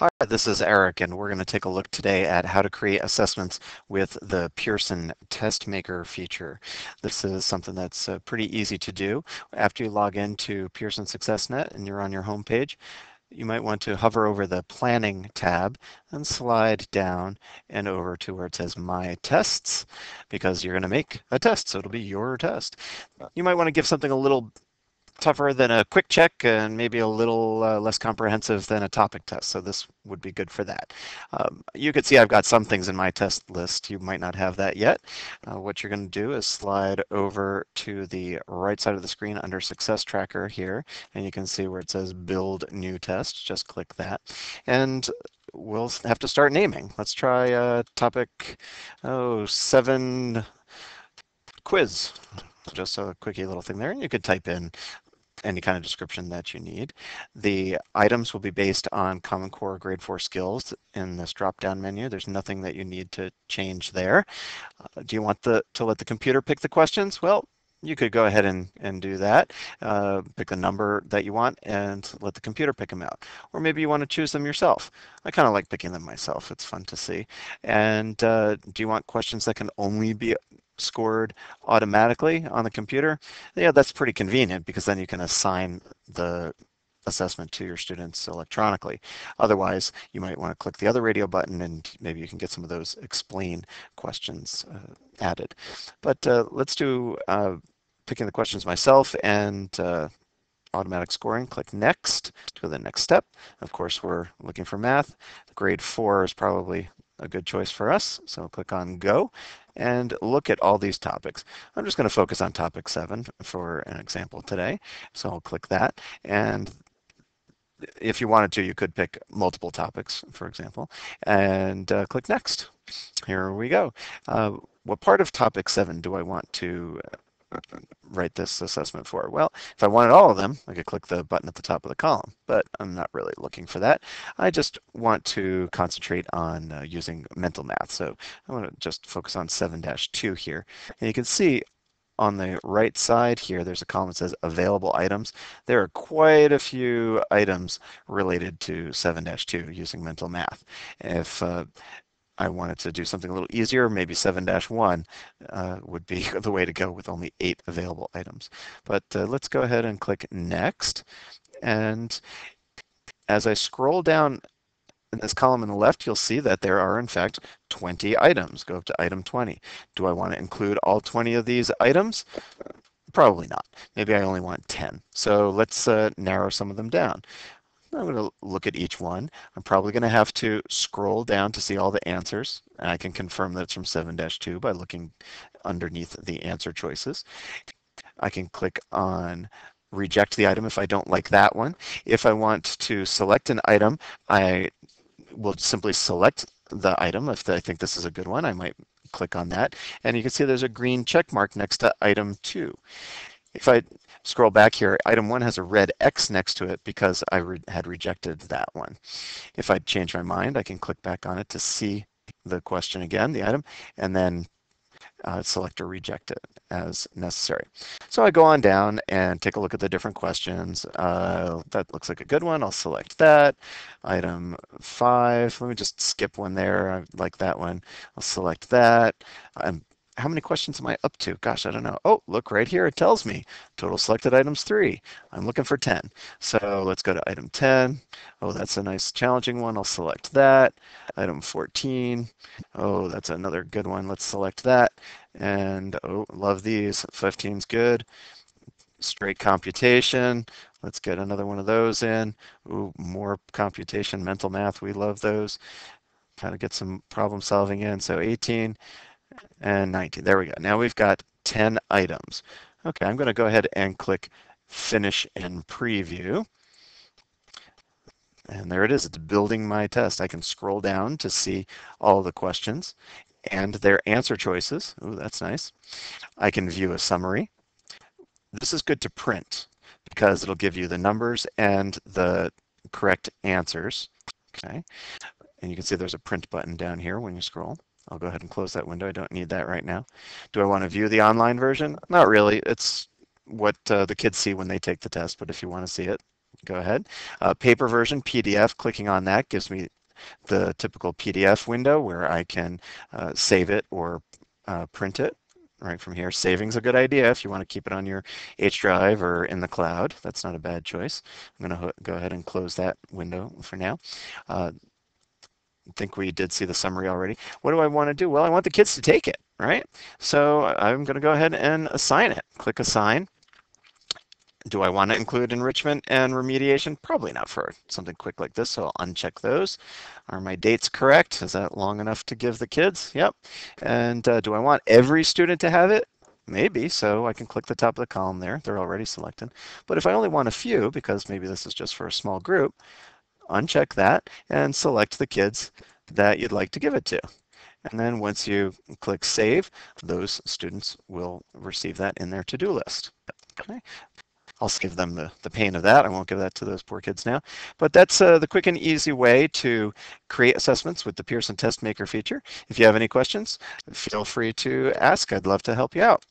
Hi, this is Eric, and we're going to take a look today at how to create assessments with the Pearson Test Maker feature. This is something that's uh, pretty easy to do. After you log into Pearson SuccessNet and you're on your home page, you might want to hover over the Planning tab and slide down and over to where it says My Tests, because you're going to make a test, so it'll be your test. You might want to give something a little tougher than a quick check and maybe a little uh, less comprehensive than a topic test. So this would be good for that. Um, you can see I've got some things in my test list. You might not have that yet. Uh, what you're going to do is slide over to the right side of the screen under Success Tracker here, and you can see where it says Build New Test. Just click that. And we'll have to start naming. Let's try uh, topic oh, seven quiz just a quickie little thing there. And you could type in any kind of description that you need. The items will be based on Common Core Grade 4 skills in this drop-down menu. There's nothing that you need to change there. Uh, do you want the to let the computer pick the questions? Well, you could go ahead and, and do that. Uh, pick the number that you want and let the computer pick them out. Or maybe you want to choose them yourself. I kind of like picking them myself. It's fun to see. And uh, do you want questions that can only be scored automatically on the computer, yeah, that's pretty convenient because then you can assign the assessment to your students electronically. Otherwise, you might want to click the other radio button and maybe you can get some of those explain questions uh, added. But uh, let's do uh, picking the questions myself and uh, automatic scoring. Click next to the next step. Of course, we're looking for math. Grade four is probably a good choice for us. So click on go and look at all these topics. I'm just going to focus on topic seven for an example today. So I'll click that and if you wanted to, you could pick multiple topics, for example, and uh, click next. Here we go. Uh, what part of topic seven do I want to write this assessment for? Well, if I wanted all of them, I could click the button at the top of the column, but I'm not really looking for that. I just want to concentrate on uh, using mental math. So I want to just focus on 7-2 here. And you can see on the right side here, there's a column that says available items. There are quite a few items related to 7-2 using mental math. If uh, I wanted to do something a little easier, maybe 7-1 uh, would be the way to go with only eight available items. But uh, let's go ahead and click next. And as I scroll down in this column on the left, you'll see that there are in fact 20 items. Go up to item 20. Do I want to include all 20 of these items? Probably not. Maybe I only want 10. So let's uh, narrow some of them down. I'm going to look at each one. I'm probably going to have to scroll down to see all the answers. And I can confirm that it's from 7-2 by looking underneath the answer choices. I can click on reject the item if I don't like that one. If I want to select an item, I will simply select the item. If I think this is a good one, I might click on that. And you can see there's a green check mark next to item 2. If I scroll back here, item one has a red X next to it because I re had rejected that one. If I change my mind, I can click back on it to see the question again, the item, and then uh, select or reject it as necessary. So I go on down and take a look at the different questions. Uh, that looks like a good one. I'll select that. Item five, let me just skip one there. I like that one. I'll select that. I'm how many questions am I up to? Gosh, I don't know. Oh, look right here. It tells me total selected items three. I'm looking for 10. So let's go to item 10. Oh, that's a nice challenging one. I'll select that. Item 14. Oh, that's another good one. Let's select that. And oh, love these. 15's good. Straight computation. Let's get another one of those in. Ooh, more computation, mental math. We love those. Kind of get some problem solving in. So 18 and 19. There we go. Now we've got 10 items. Okay, I'm going to go ahead and click Finish and Preview. And there it is. It's building my test. I can scroll down to see all the questions and their answer choices. Ooh, that's nice. I can view a summary. This is good to print because it'll give you the numbers and the correct answers. Okay. And you can see there's a print button down here when you scroll. I'll go ahead and close that window. I don't need that right now. Do I want to view the online version? Not really. It's what uh, the kids see when they take the test, but if you want to see it, go ahead. Uh, paper version, PDF, clicking on that gives me the typical PDF window where I can uh, save it or uh, print it right from here. Saving's a good idea if you want to keep it on your H drive or in the cloud. That's not a bad choice. I'm going to go ahead and close that window for now. I think we did see the summary already. What do I want to do? Well, I want the kids to take it, right? So I'm going to go ahead and assign it. Click assign. Do I want to include enrichment and remediation? Probably not for something quick like this, so I'll uncheck those. Are my dates correct? Is that long enough to give the kids? Yep. And uh, do I want every student to have it? Maybe, so I can click the top of the column there. They're already selected. But if I only want a few, because maybe this is just for a small group, uncheck that and select the kids that you'd like to give it to. And then once you click Save, those students will receive that in their to-do list. Okay. I'll save them the, the pain of that. I won't give that to those poor kids now. But that's uh, the quick and easy way to create assessments with the Pearson Test Maker feature. If you have any questions, feel free to ask. I'd love to help you out.